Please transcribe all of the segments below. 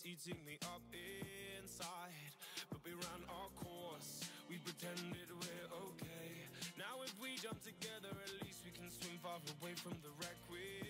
else, eating me up inside. But we ran our course. We pretended we're okay. Now if we jump together, at least we can swim far away from the wreck we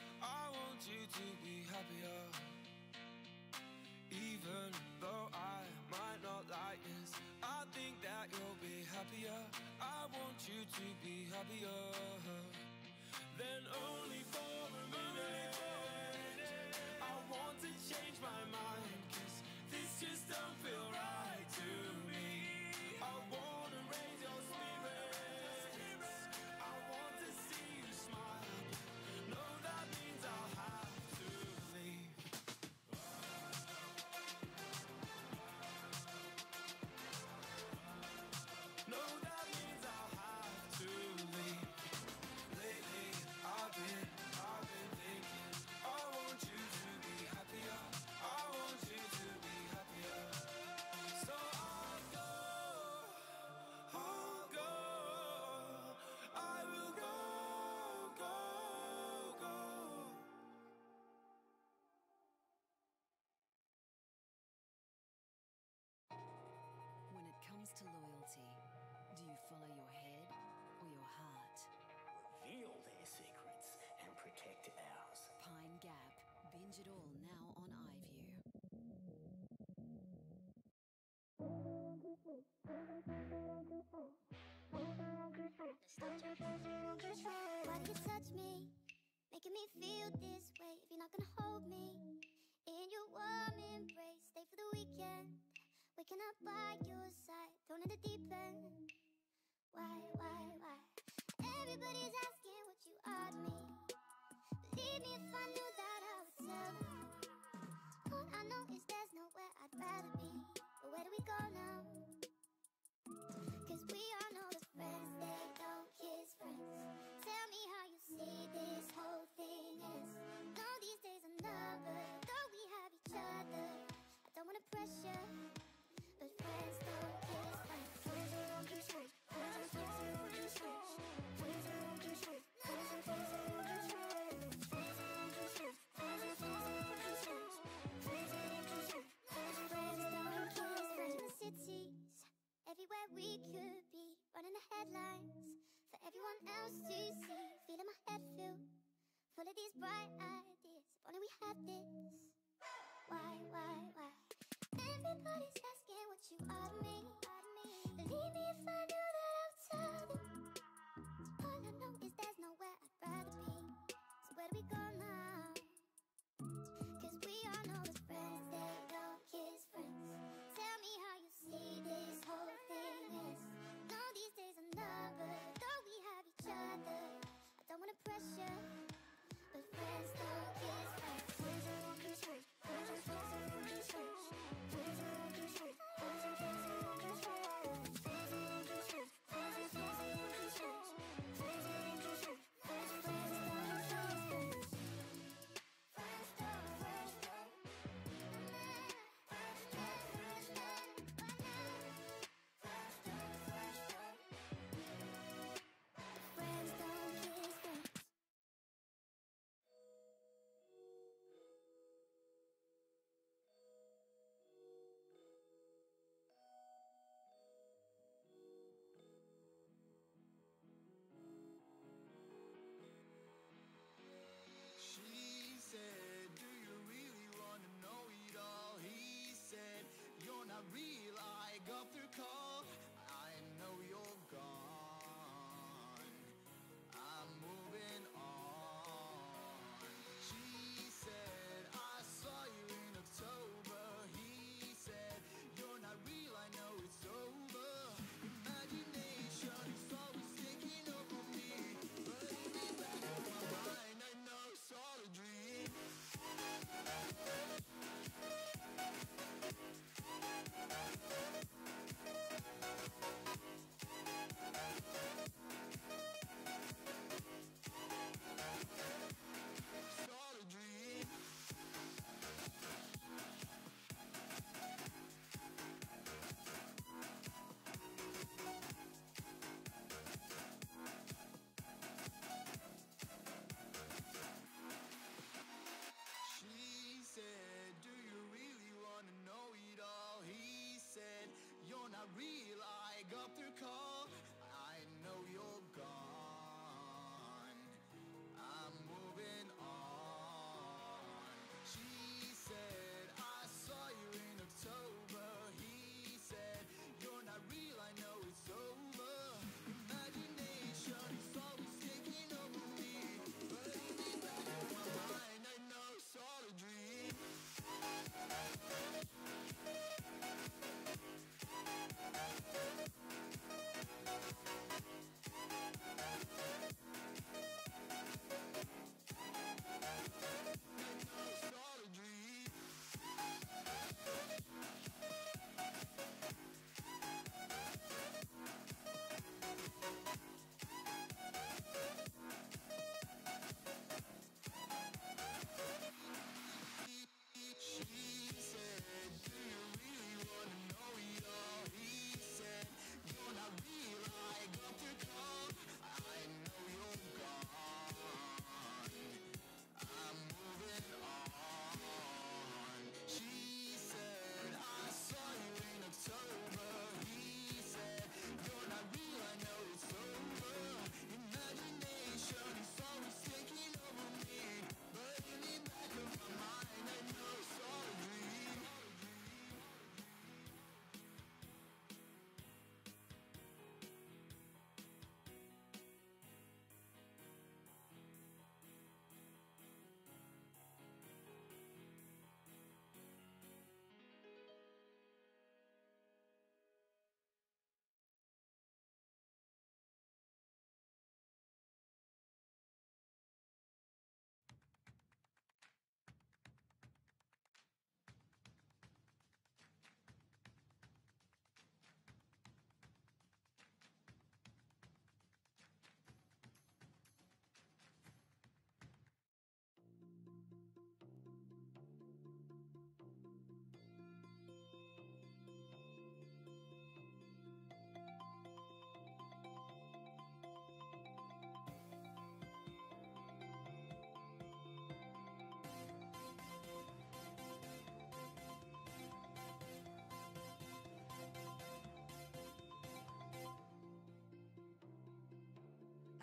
happier than all. Binge it all now on iView. Why you touch me? Making me feel this way if you're not gonna hold me in your warm embrace. Stay for the weekend. Waking up by your side, thrown in the deep end. Why, why, why? Everybody's asking what you are to me. Me if I knew that I there's nowhere I'd rather be. But where do we go now? Cause we are know the friends, they don't kiss friends. Tell me how you see this whole thing is. No, these days are numbered. Though we have each other, I don't wanna pressure. But friends don't kiss friends. Friends don't kiss friends. Friends don't kiss. Friends everywhere we could be Running the headlines for everyone else to see. Feeling my head feel full of these bright ideas. If only we had this. Why, why, why? Everybody's asking what you are to me. Believe me if I knew that I would tell them. All I know is there's nowhere I'd rather be. So where do we go now? pressure.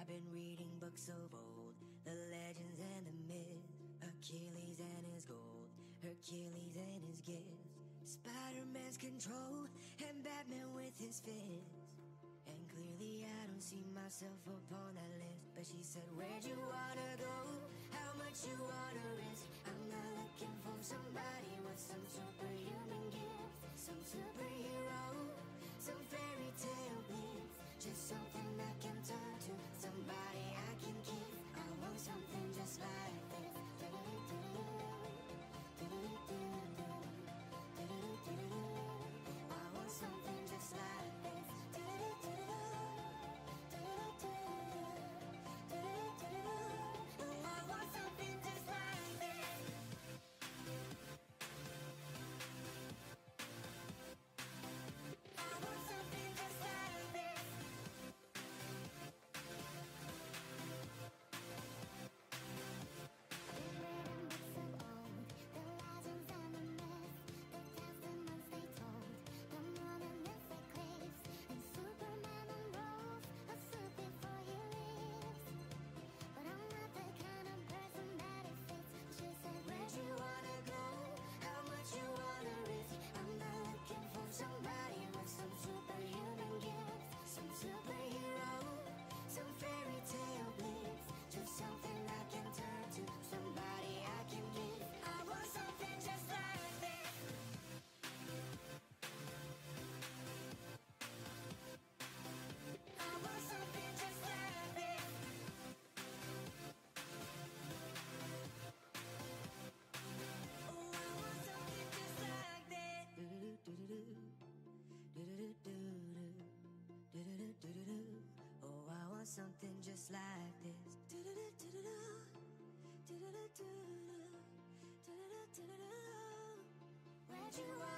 been reading books of old, the legends and the myths, Achilles and his gold, Hercules and his gifts, Spider Man's control, and Batman with his fists. And clearly, I don't see myself upon that list. But she said, Where'd you wanna go? How much you wanna risk? I'm not looking for somebody with some superhuman gift, some superhero, some fairy tale bliss, just something I can turn to something just like something just like this. Where'd you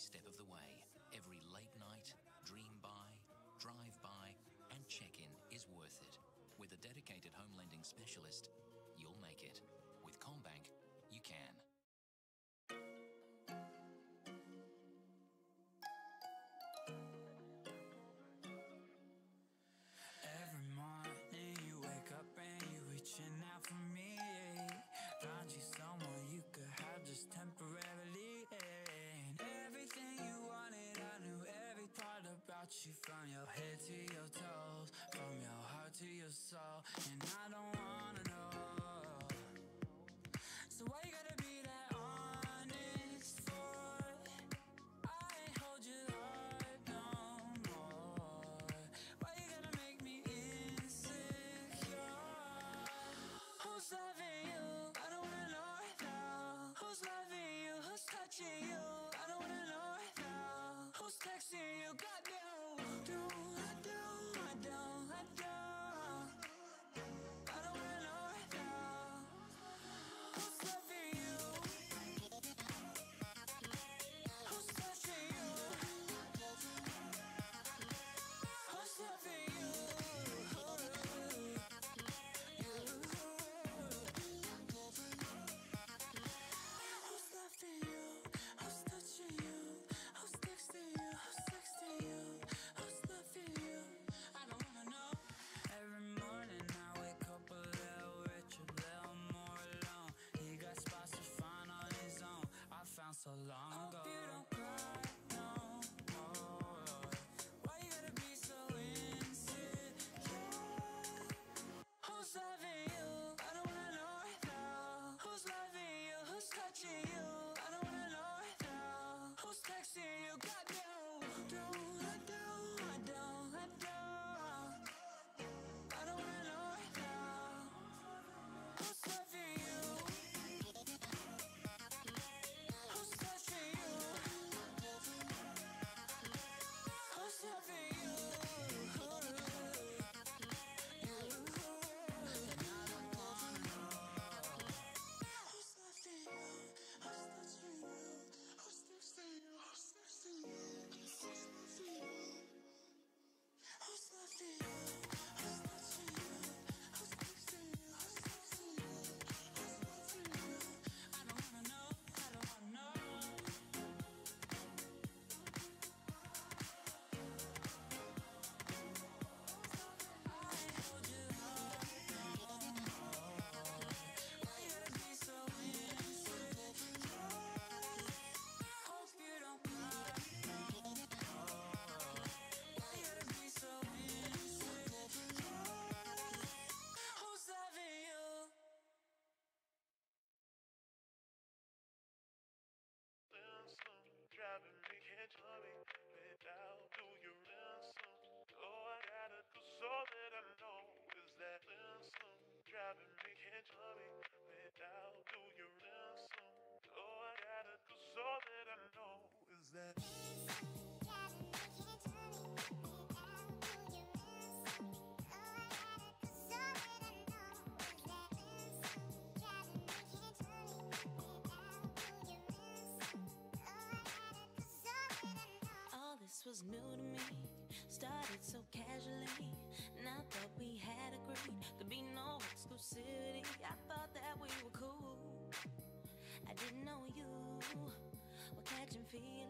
step of the way. Every late night, dream buy, drive by, and check in is worth it. With a dedicated home lending specialist, you'll make it. With CommBank, you can. Head to your toes, from your heart to your soul. And I don't long. is that? this was new to me. Started so casually. Now that we had agreed to be no exclusivity, I thought that we were cool. I didn't know you were catching feelings.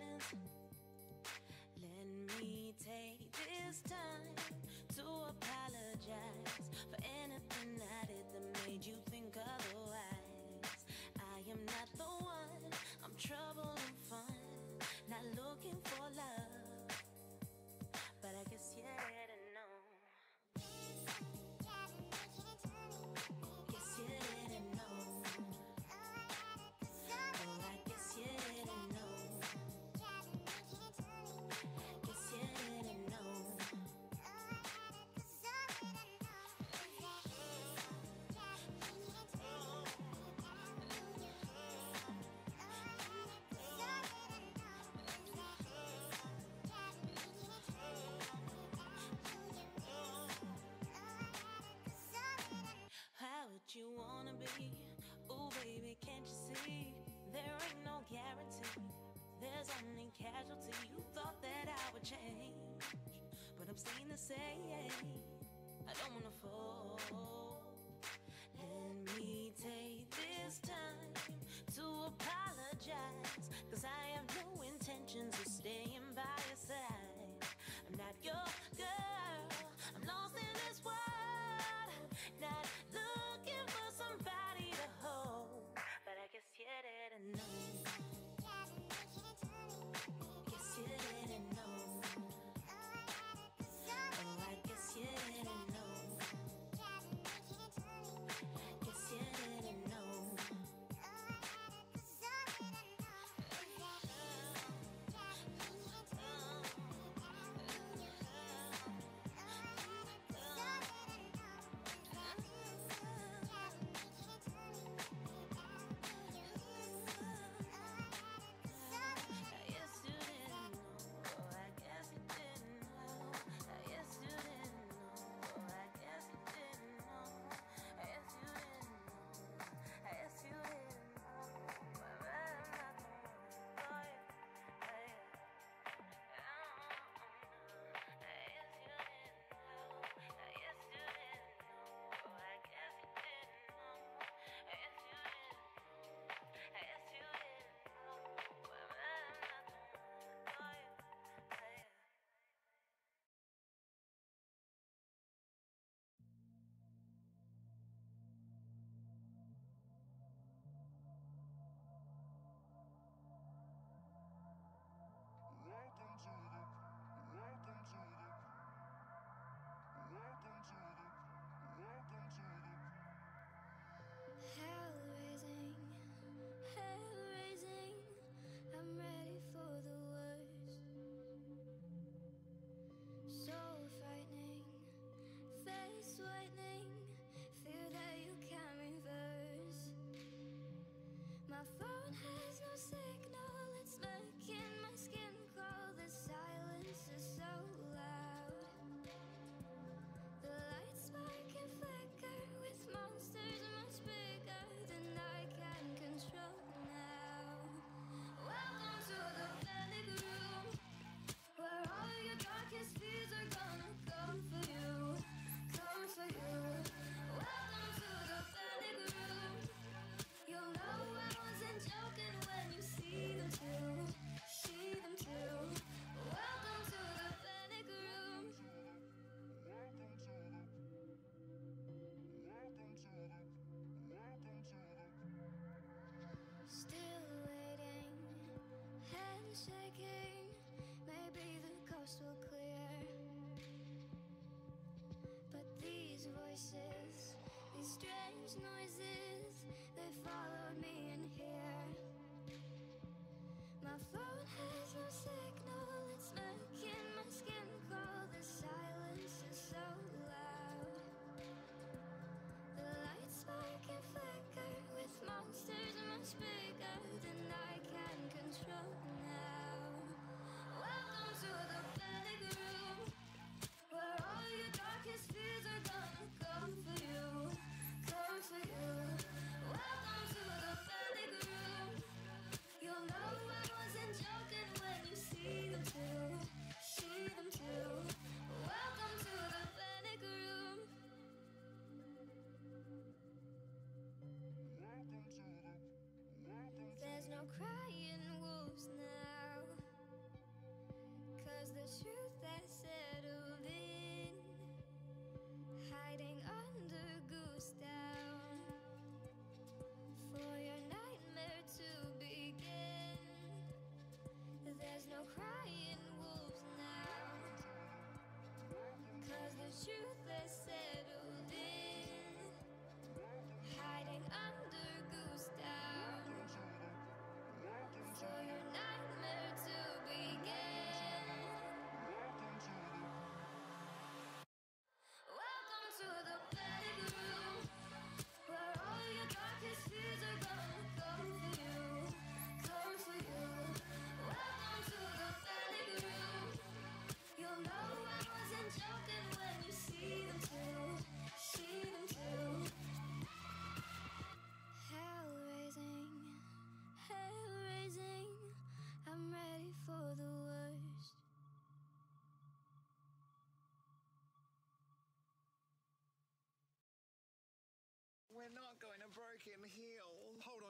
say. I don't wanna these strange noises, they followed me in here. My phone.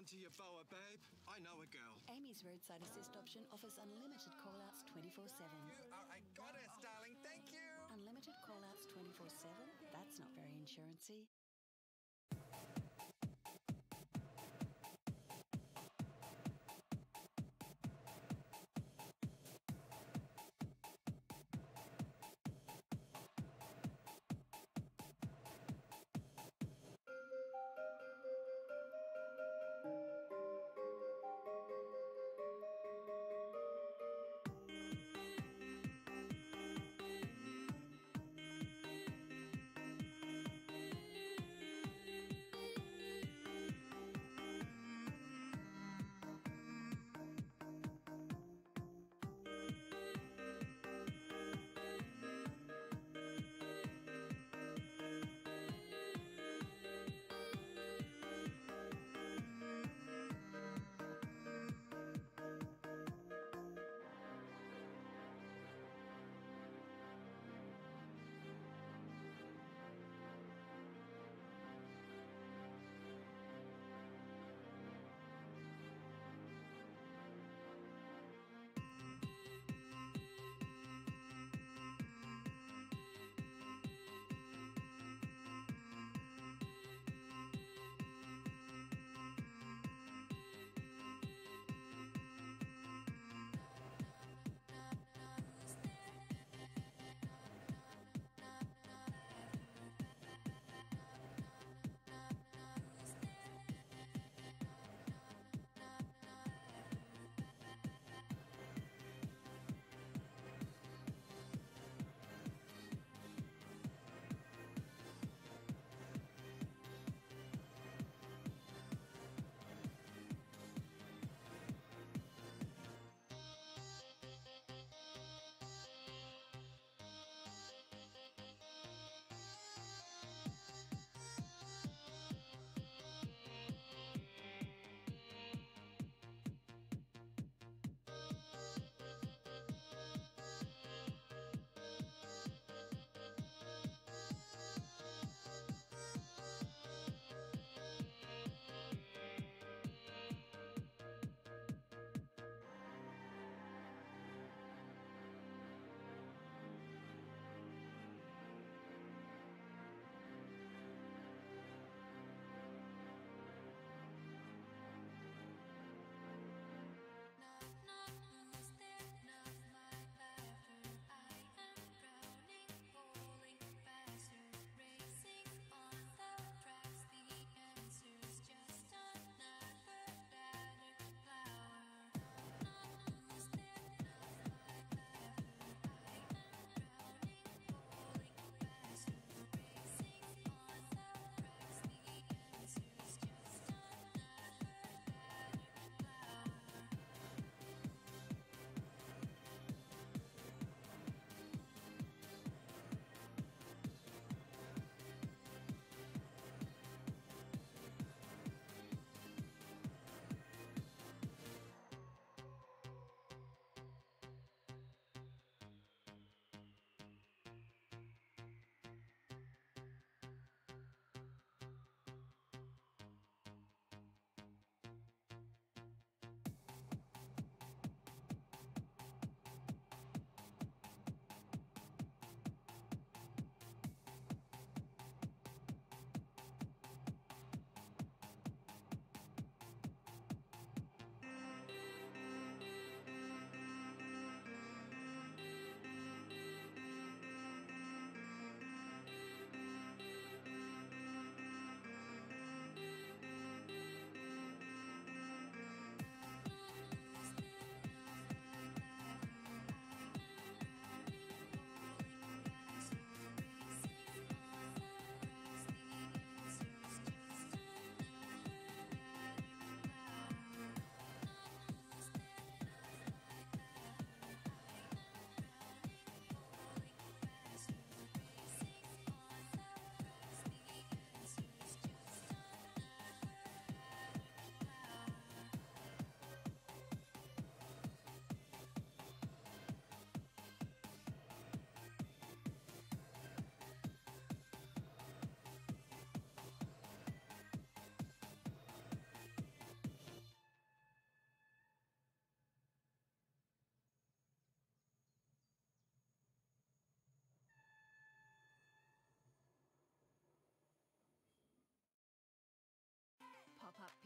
Heel. Hold on to your boa, babe. I know a girl. AAMI's roadside assist option offers unlimited callouts 24 7. You are a goddess, darling. Thank you. Unlimited callouts 24 7? That's not very insurancey.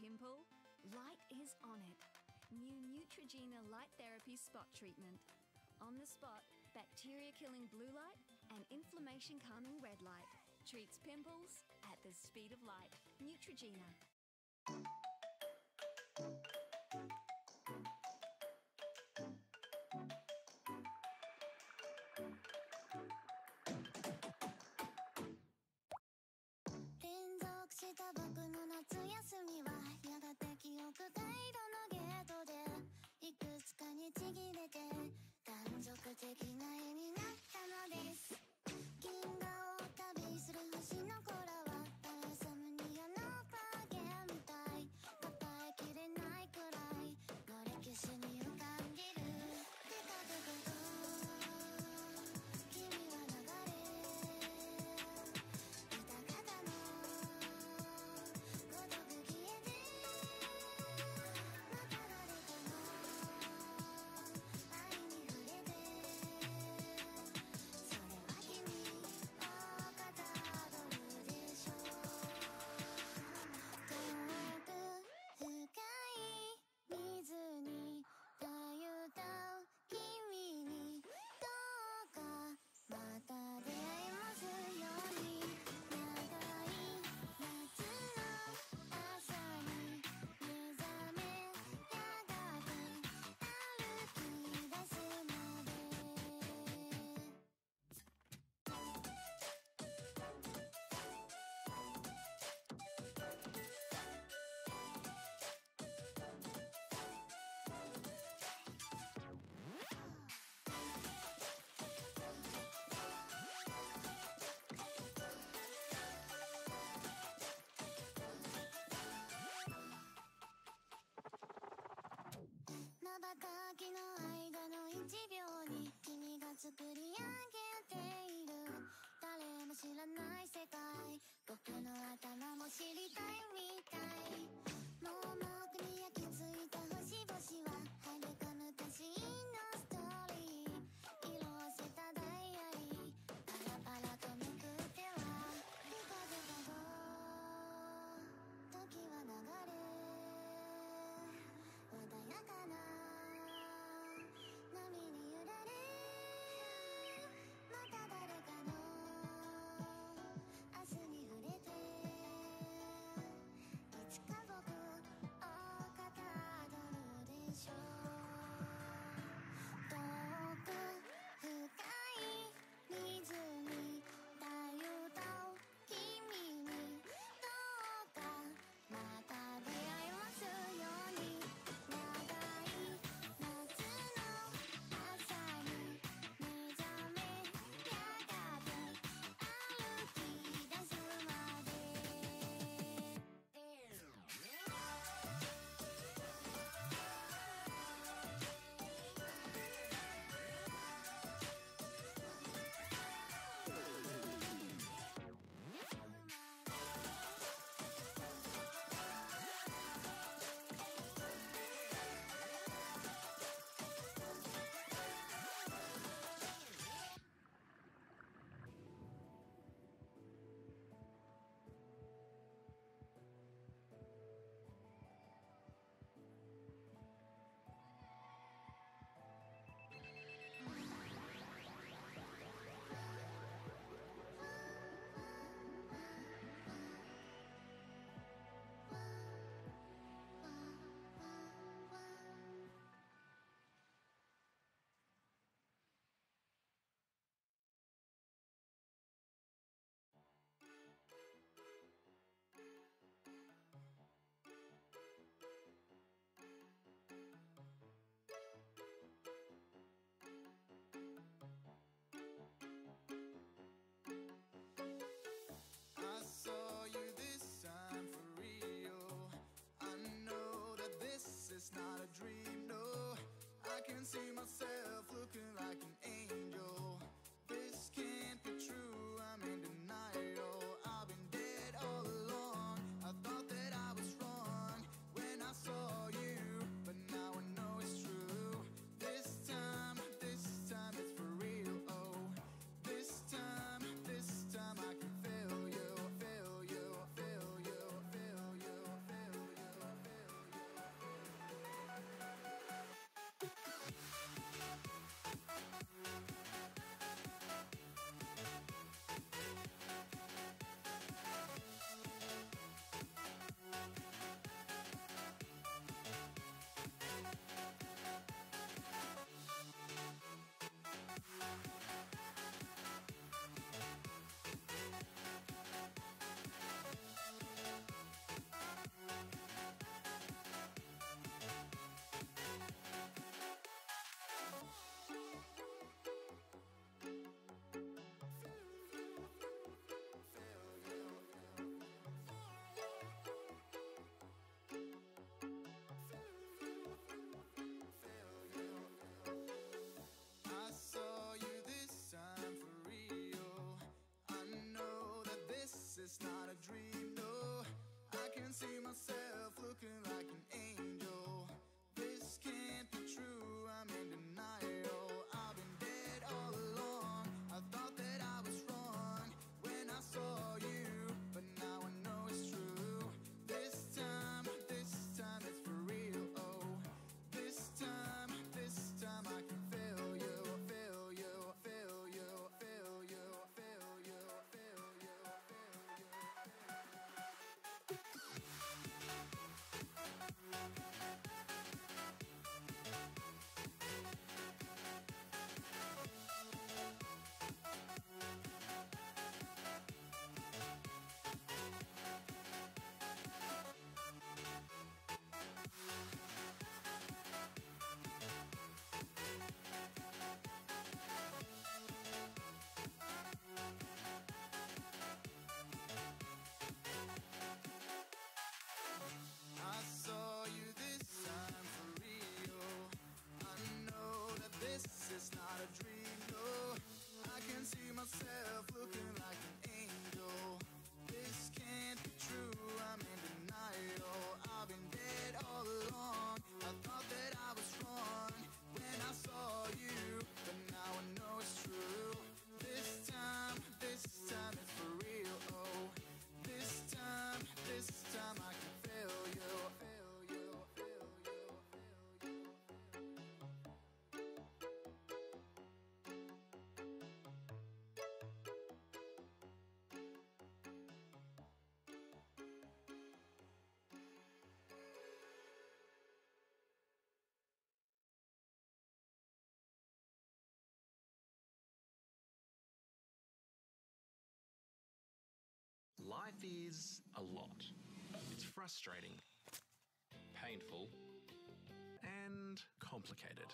pimple? Light is on it. New Neutrogena Light Therapy Spot Treatment. On the spot, bacteria killing blue light and inflammation calming red light. Treats pimples at the speed of light. Neutrogena. see myself is a lot. It's frustrating, painful, and complicated.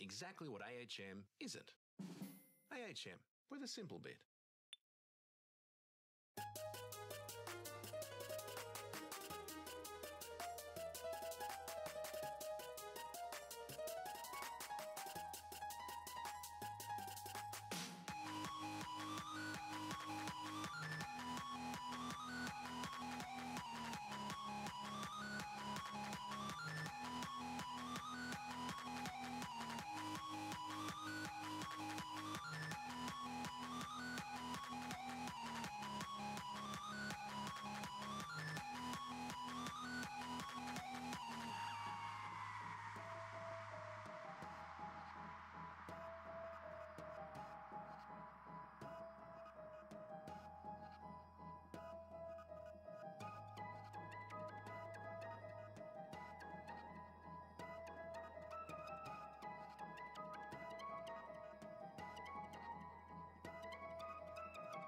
Exactly what AHM isn't. AHM with a simple bit.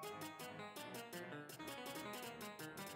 なるほど。